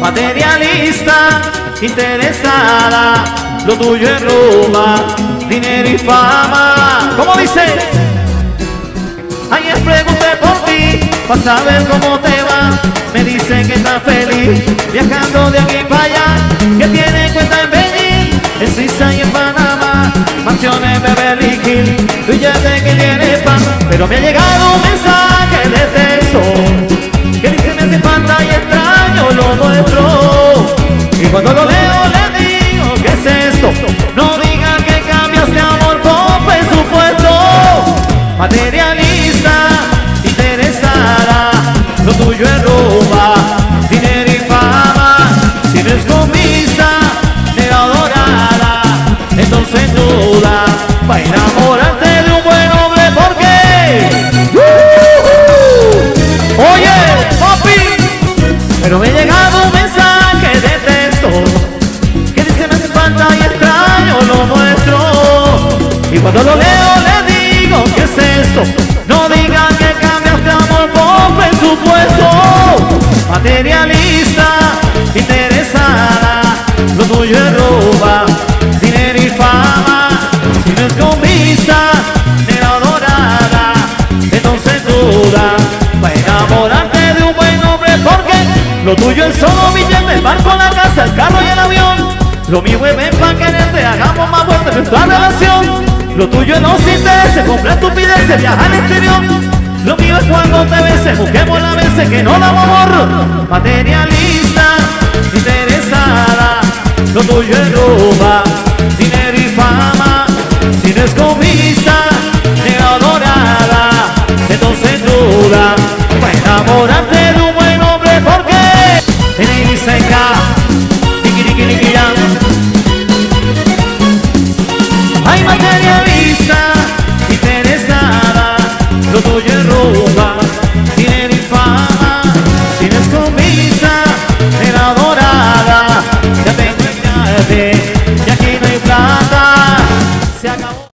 Materialista, interesada, lo tuyo es roba, dinero y fama. ¿Cómo dice? Ayer pregunté por ti, para saber cómo te va. Me dicen que estás feliz, viajando de aquí para allá. Que tiene cuenta en Beijing, en Suiza y en Panamá. Mansiones Beverly Hills, billetes que tiene pan. Pero me ha llegado un mensaje duda, va a enamorarte de un buen hombre porque. Oye, papi, pero me ha llegado un mensaje de texto que dice me hace falta y extraño lo nuestro. Y cuando lo leo le digo, ¿qué es esto? No digan que cambiaste amor por presupuesto. Materialista, lo tuyo es solo billete, el barco, la casa, el carro y el avión. Lo mío es ven pa' quererte, hagamos más fuerte nuestra relación. Lo tuyo es no intereses, comprar estupideces, viajar al exterior. Lo mío es cuando te beses, busquemos la veces que no la amor. Materialista, interesada, lo tuyo es roba, Yo soy